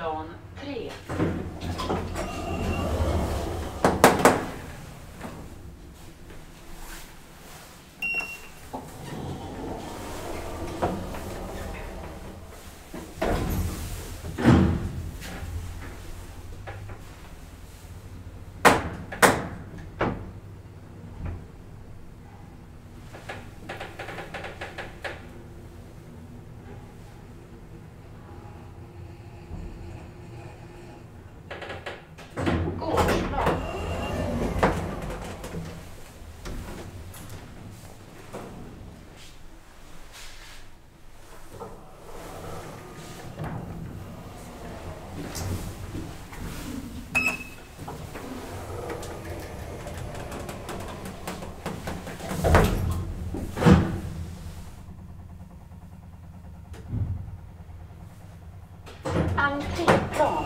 Plan 3. 像这种